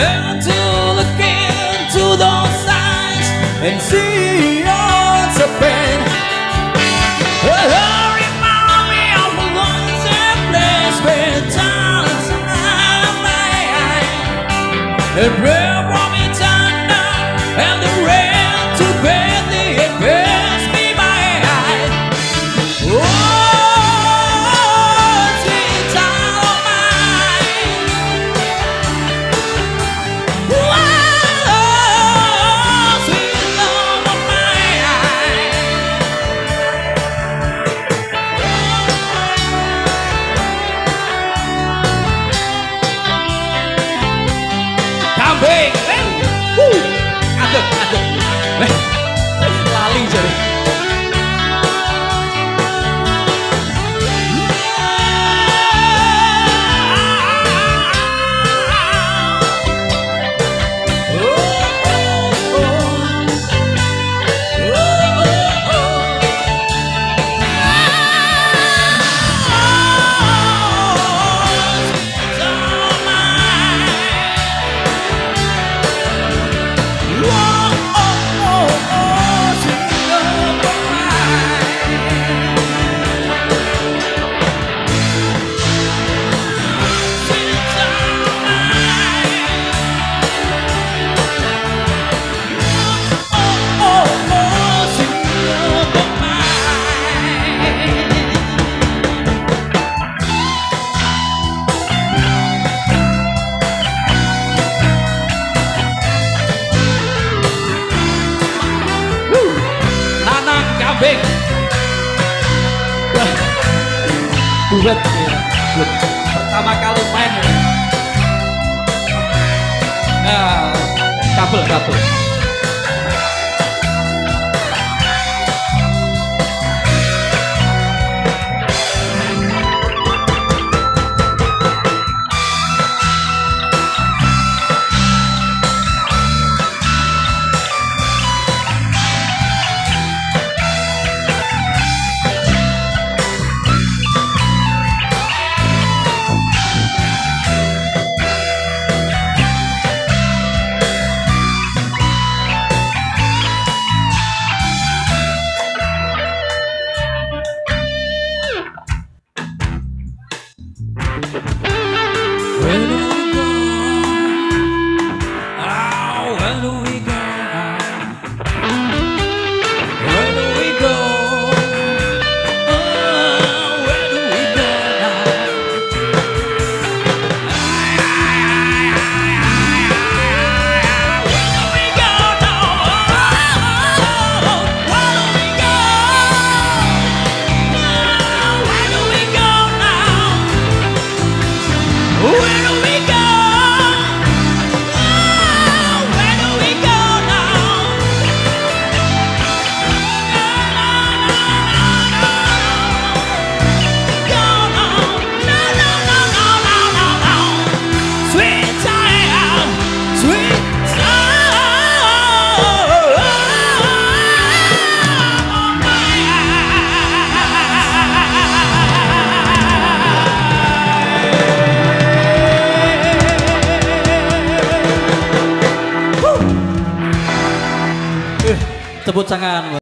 and to look into those eyes and see all the pain. Oh, remind me of the lonesome place where times are mine. duet ya. Pertama kali main. Ya. Nah, kabel kabel. Tepuk tangan.